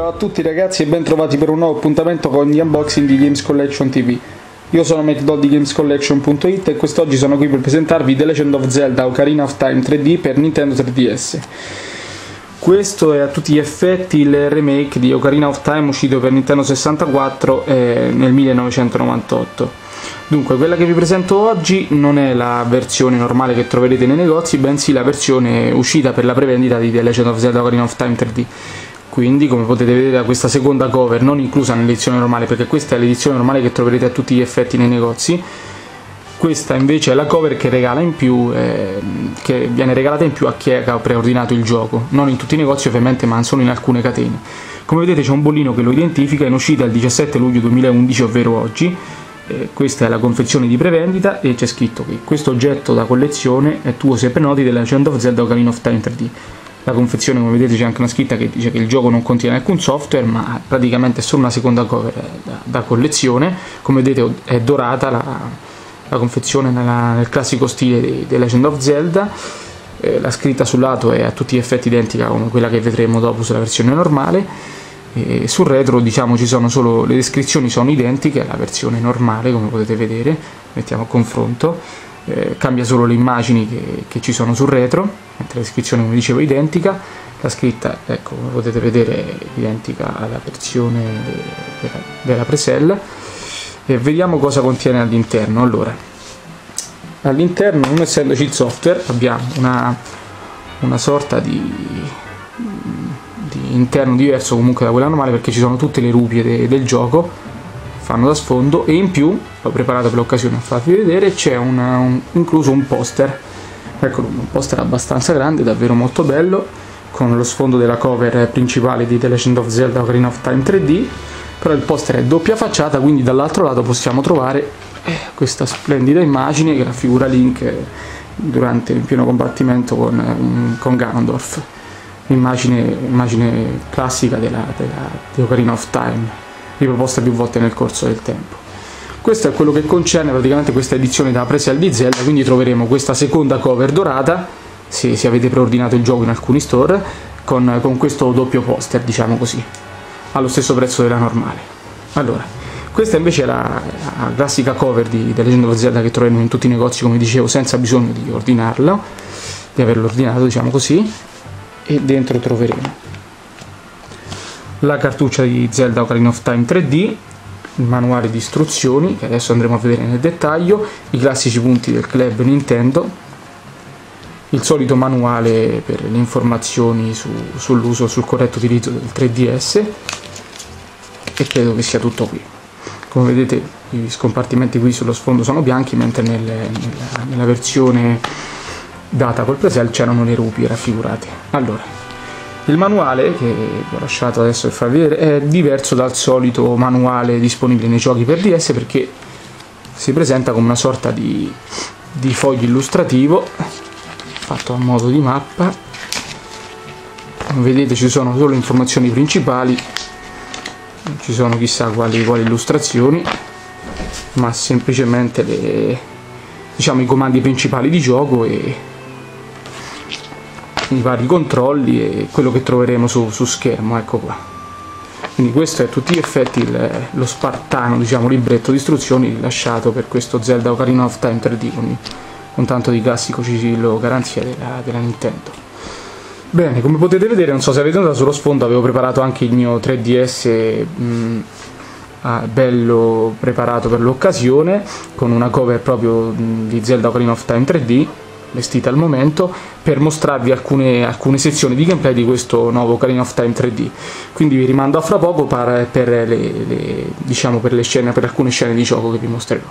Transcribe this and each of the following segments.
Ciao a tutti ragazzi e ben trovati per un nuovo appuntamento con gli unboxing di Games Collection TV. Io sono McDodd di GamesCollection.it e quest'oggi sono qui per presentarvi The Legend of Zelda Ocarina of Time 3D per Nintendo 3DS. Questo è a tutti gli effetti il remake di Ocarina of Time uscito per Nintendo 64 eh, nel 1998. Dunque, quella che vi presento oggi non è la versione normale che troverete nei negozi, bensì la versione uscita per la prevendita di The Legend of Zelda Ocarina of Time 3D quindi come potete vedere da questa seconda cover non inclusa nell'edizione normale perché questa è l'edizione normale che troverete a tutti gli effetti nei negozi questa invece è la cover che regala in più eh, che viene regalata in più a chi ha preordinato il gioco. Non in tutti i negozi ovviamente ma solo in alcune catene. Come vedete c'è un bollino che lo identifica in uscita il 17 luglio 2011 ovvero oggi. Eh, questa è la confezione di prevendita e c'è scritto qui questo oggetto da collezione è tuo se prenoti della Legend of Zelda Ocarina of Time 3D la confezione come vedete c'è anche una scritta che dice che il gioco non contiene alcun software ma praticamente è solo una seconda cover da, da collezione. Come vedete è dorata la, la confezione nella, nel classico stile di, di Legend of Zelda. Eh, la scritta sul lato è a tutti gli effetti identica come quella che vedremo dopo sulla versione normale. E sul retro diciamo ci sono solo le descrizioni sono identiche alla versione normale come potete vedere. Mettiamo a confronto eh, cambia solo le immagini che, che, ci sono sul retro, mentre la descrizione come dicevo è identica, la scritta ecco come potete vedere è identica alla versione della, della presell. E vediamo cosa contiene all'interno. Allora, all'interno non essendoci il software abbiamo una, una sorta di, di interno diverso comunque da quella normale perché ci sono tutte le rupie de, del gioco fanno da sfondo e in più l'ho preparato per l'occasione a farvi vedere c'è un, incluso un poster. Ecco un poster abbastanza grande davvero molto bello con lo sfondo della cover principale di The Legend of Zelda Ocarina of Time 3D però il poster è doppia facciata quindi dall'altro lato possiamo trovare eh, questa splendida immagine che raffigura Link durante il pieno combattimento con, eh, con Ganondorf. Immagine, immagine classica della, della, di Ocarina of Time riproposta più volte nel corso del tempo. Questo è quello che concerne praticamente questa edizione da presell di Zelda, quindi troveremo questa seconda cover dorata, se, se avete preordinato il gioco in alcuni store, con, con questo doppio poster, diciamo così, allo stesso prezzo della normale. Allora, questa invece è la, la classica cover di The Legend of Zelda che troveremo in tutti i negozi, come dicevo, senza bisogno di ordinarlo, di averlo ordinato, diciamo così, e dentro troveremo la cartuccia di Zelda Ocarina of Time 3D, il manuale di istruzioni che adesso andremo a vedere nel dettaglio, i classici punti del club Nintendo, il solito manuale per le informazioni su, sull'uso, sul corretto utilizzo del 3DS e credo che sia tutto qui. Come vedete i scompartimenti qui sullo sfondo sono bianchi mentre nel, nella, nella versione data col presel c'erano le rupi raffigurate. Allora, il manuale, che ho lasciato adesso per farvi vedere, è diverso dal solito manuale disponibile nei giochi per DS perché si presenta come una sorta di, di foglio illustrativo fatto a modo di mappa. Come vedete ci sono solo informazioni principali, non ci sono chissà quali, quali illustrazioni, ma semplicemente le, diciamo, i comandi principali di gioco e i vari controlli e quello che troveremo su, su schermo, ecco qua. Quindi questo è a tutti gli effetti il, lo spartano, diciamo, libretto di istruzioni rilasciato per questo Zelda Ocarina of Time 3D con, con tanto di classico sigillo garanzia della, della Nintendo. Bene, come potete vedere, non so se avete notato sullo sfondo avevo preparato anche il mio 3DS mh, ah, bello preparato per l'occasione con una cover proprio mh, di Zelda Ocarina of Time 3D vestita al momento per mostrarvi alcune, alcune, sezioni di gameplay di questo nuovo Ocarina of Time 3D quindi vi rimando a fra poco per, per, le, le, diciamo per, le scene, per alcune scene di gioco che vi mostrerò.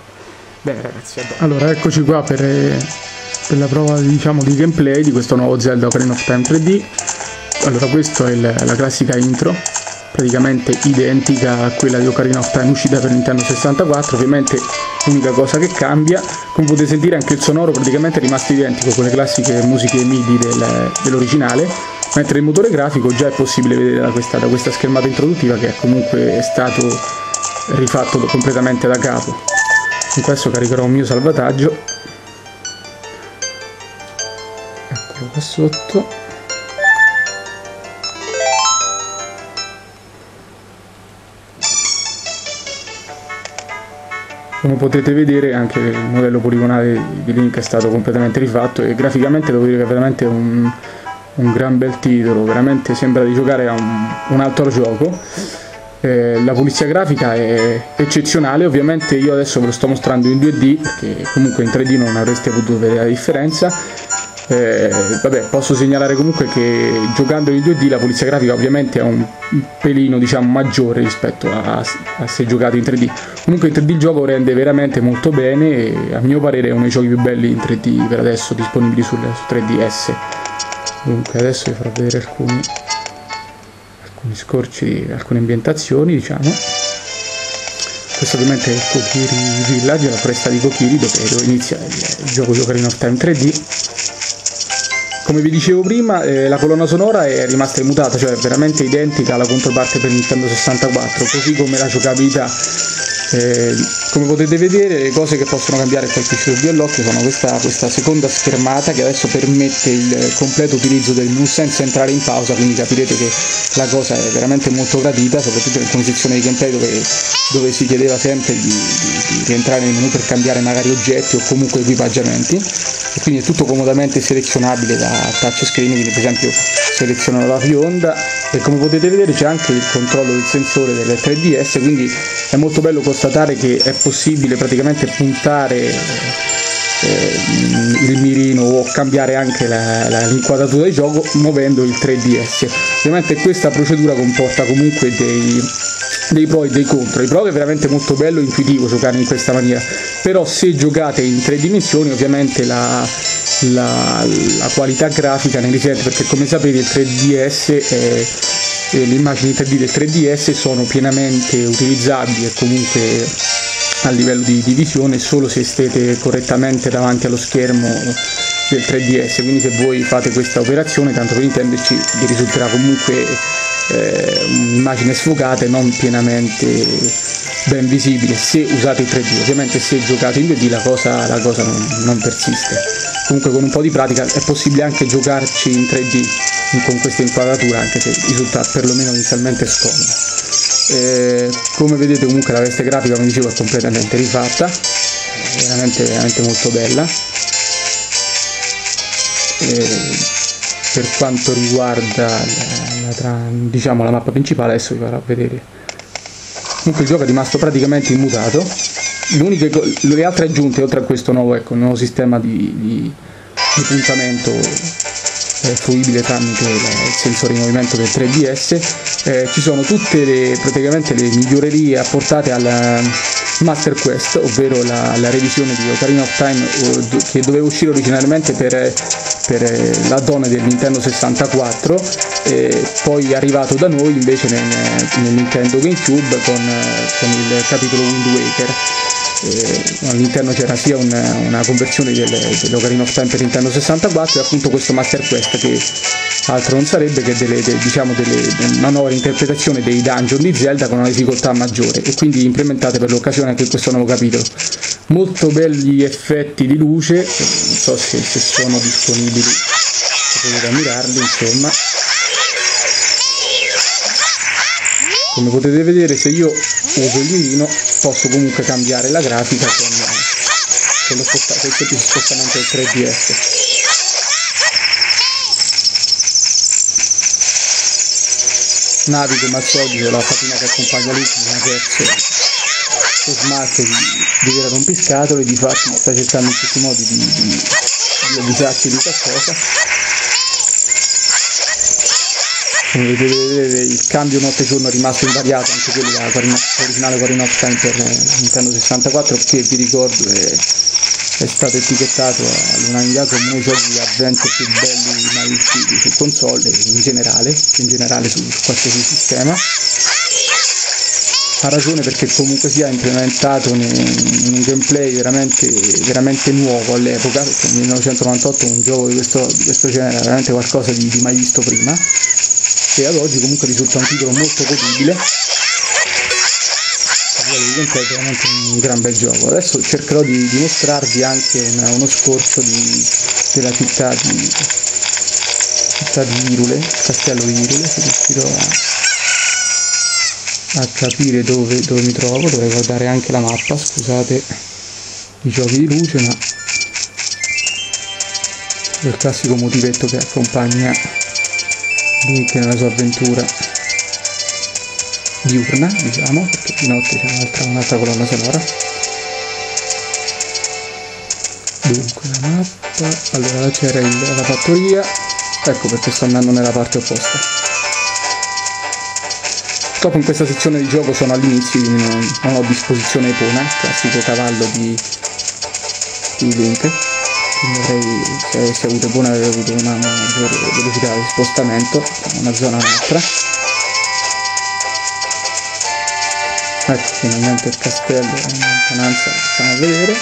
Bene ragazzi allora eccoci qua per, per la prova diciamo, di gameplay di questo nuovo Zelda Ocarina of Time 3D allora questa è il, la classica intro praticamente identica a quella di Ocarina of Time uscita per Nintendo 64 ovviamente l'unica cosa che cambia. Come potete sentire anche il sonoro praticamente è rimasto identico con le classiche musiche MIDI del, dell'originale mentre il motore grafico già è possibile vedere da questa, da questa schermata introduttiva che è comunque stato rifatto completamente da capo. Con questo caricherò un mio salvataggio. Eccolo qua sotto come potete vedere anche il modello poligonale di Link è stato completamente rifatto e graficamente devo dire che è veramente un, un gran bel titolo, veramente sembra di giocare a un, un altro gioco. Eh, la pulizia grafica è eccezionale, ovviamente io adesso ve lo sto mostrando in 2D perché comunque in 3D non avreste potuto vedere la differenza eh, vabbè, posso segnalare comunque che giocando in 2D la pulizia grafica ovviamente è un pelino diciamo maggiore rispetto a, a se giocato in 3D. Comunque in 3D il gioco rende veramente molto bene e a mio parere è uno dei giochi più belli in 3D per adesso disponibili sul, su 3DS. Dunque adesso vi farò vedere alcuni, alcuni scorci, alcune ambientazioni diciamo. Questo ovviamente è il Kokiri Village, la foresta di Kokiri dove inizia il, gioco di Ocarina of Time 3D come vi dicevo prima, eh, la colonna sonora è rimasta immutata, cioè veramente identica alla controparte per Nintendo 64, così come la giocabilità. Eh, come potete vedere le cose che possono cambiare e colpisce subito all'occhio sono questa, questa, seconda schermata che adesso permette il completo utilizzo del menu senza entrare in pausa quindi capirete che la cosa è veramente molto gradita soprattutto in condizione di gameplay dove, dove si chiedeva sempre di, di, di rientrare nel menu per cambiare magari oggetti o comunque equipaggiamenti e quindi è tutto comodamente selezionabile da touchscreen quindi per esempio seleziono la bionda e come potete vedere c'è anche il controllo del sensore del 3DS quindi è molto bello constatare che è possibile praticamente puntare eh, il mirino o cambiare anche l'inquadratura del gioco muovendo il 3DS. Ovviamente questa procedura comporta comunque dei, dei pro e dei contro. I pro è veramente molto bello e intuitivo giocare in questa maniera, però se giocate in tre dimensioni ovviamente la, la, la qualità grafica ne risente perché come sapete il 3DS è le immagini 3D del 3DS sono pienamente utilizzabili e comunque a livello di, di visione solo se siete correttamente davanti allo schermo del 3DS quindi se voi fate questa operazione tanto per intenderci vi risulterà comunque eh, un'immagine sfocata e non pienamente ben visibile se usate il 3D ovviamente se giocate in 2D la cosa, la cosa non, non persiste. Comunque con un po' di pratica è possibile anche giocarci in 3D con questa inquadratura anche se risulta perlomeno inizialmente scomoda eh, come vedete comunque la veste grafica come dicevo è completamente rifatta è veramente, veramente molto bella. Eh, per quanto riguarda la, la, diciamo, la mappa principale adesso vi farò vedere. Comunque il gioco è rimasto praticamente immutato. Le altre aggiunte oltre a questo nuovo, ecco, nuovo sistema di, di, di puntamento eh, fruibile tramite il sensore di movimento del 3DS eh, ci sono tutte le, praticamente le migliorerie apportate alla Master Quest ovvero la, la revisione di Ocarina of Time che doveva uscire originariamente per, per la donna del Nintendo 64 e poi arrivato da noi invece nel, nel Nintendo GameCube con, con il capitolo Wind Waker eh, all'interno c'era sia una, una conversione del, dell'Ocarina of Time per Nintendo 64 e appunto questo Master Quest che altro non sarebbe che delle, de, diciamo delle, una nuova interpretazione dei dungeon di Zelda con una difficoltà maggiore e quindi implementate per l'occasione anche questo nuovo capitolo. Molto belli effetti di luce non so se, se sono disponibili potete ammirarli insomma. Come potete vedere se io uso il mirino posso comunque cambiare la grafica con, con lo sposta- spostamento del 3DS navi come al solito la fatina che accompagna l'ultima che lo smart di, di vera rompiscatole di fatti sta cercando in tutti i modi di, di, di avvisarci di qualcosa come potete vedere il cambio notte giorno è rimasto invariato anche quello dell'originale Ocarina of Time per Nintendo 64 che vi ricordo è, è stato etichettato all'unanimità come uno dei giochi di avventure più belli mai usciti su console in generale, in generale su, su qualsiasi sistema. Ha ragione perché comunque sia implementato in un gameplay veramente, veramente nuovo all'epoca, perché nel 1998 un gioco di questo, di questo genere era veramente qualcosa di, di mai visto prima e ad oggi comunque risulta un titolo molto godibile. È veramente un gran bel gioco. Adesso cercherò di, di mostrarvi anche uno scorcio di, della città di città di Irule castello di Irule se riuscirò a, a capire dove, dove mi trovo. Dovrei guardare anche la mappa scusate i giochi di luce ma il classico motivetto che accompagna Link nella sua avventura diurna diciamo perché di notte c'è un'altra, un'altra colonna sonora. Dunque la mappa. Allora là c'era la fattoria. Ecco perché sto andando nella parte opposta. Purtroppo in questa sezione di gioco sono all'inizio, quindi non, non ho a disposizione Epona, classico cavallo di, di Link. Avrei, se avessi avuto Epona avrei avuto una maggiore velocità di spostamento da una zona all'altra. Ecco, finalmente il castello in lontananza possiamo vedere.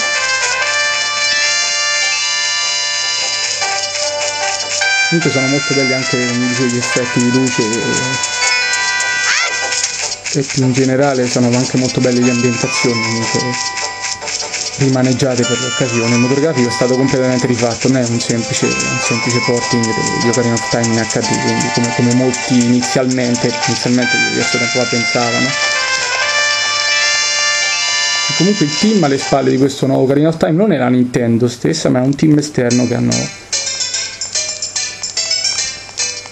Comunque sono molto belli anche gli effetti di luce e più in generale sono anche molto belle le ambientazioni rimaneggiate per l'occasione. Il motore grafico è stato completamente rifatto, non è un semplice, un semplice porting di Ocarina of Time in HD, quindi come, come molti inizialmente, inizialmente diverso tempo fa pensavano. E comunque il team alle spalle di questo nuovo Ocarina of Time non è la Nintendo stessa, ma è un team esterno che hanno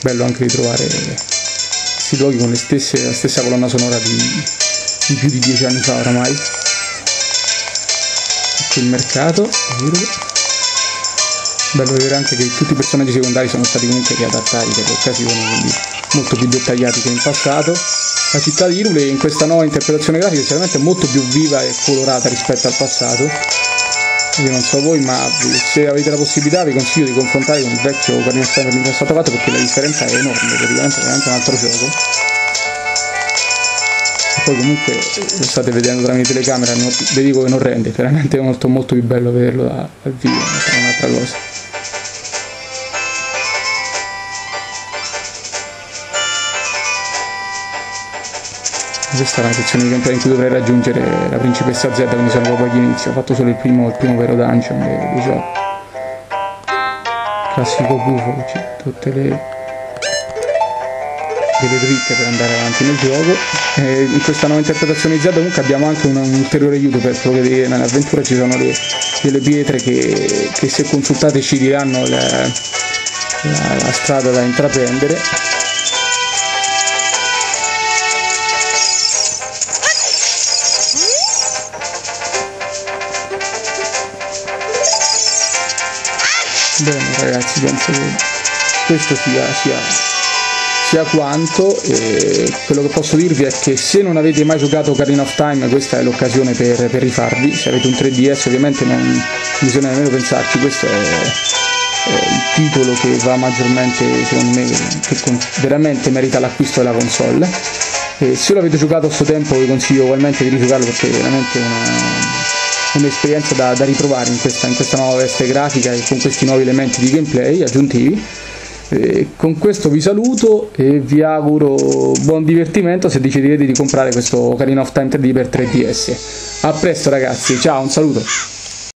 bello anche ritrovare questi luoghi con stesse, la stessa colonna sonora di, di, più di dieci anni fa oramai. Il mercato, bello vedere anche che tutti i personaggi secondari sono stati comunque riadattati per l'occasione, quindi molto più dettagliati che in passato. La città di Irule in questa nuova interpretazione grafica è sicuramente molto più viva e colorata rispetto al passato. Io non so voi ma se avete la possibilità vi consiglio di confrontare con il vecchio of Time 2064 perché la differenza è enorme praticamente è veramente un altro gioco poi comunque lo state vedendo tramite telecamera non, vi dico che non rende veramente molto molto più bello vederlo dal vivo è un'altra cosa. Questa è una sezione di gameplay in cui dovrei raggiungere la principessa Z quindi sono proprio agli inizi. Ho fatto solo il primo, il primo vero dungeon di gioco classico buco tutte le delle dritte per andare avanti nel gioco. E in questa nuova interpretazione di Z comunque abbiamo anche un, un ulteriore aiuto per che nell'avventura. Ci sono le, delle pietre che, che, se consultate ci diranno la, la, la strada da intraprendere. Bene ragazzi, penso che questo sia, sia, sia quanto. E quello che posso dirvi è che se non avete mai giocato Ocarina of Time, questa è l'occasione per, per rifarvi. Se avete un 3DS ovviamente non bisogna nemmeno pensarci, questo è, è il titolo che va maggiormente, secondo me, che veramente merita l'acquisto della console. E se l'avete giocato a suo tempo vi consiglio ugualmente di rigiocarlo perché è veramente una un'esperienza da, da riprovare in questa, in questa, nuova veste grafica e con questi nuovi elementi di gameplay aggiuntivi. E con questo vi saluto e vi auguro buon divertimento se deciderete di comprare questo Ocarina of Time 3D per 3DS. A presto ragazzi, ciao, un saluto!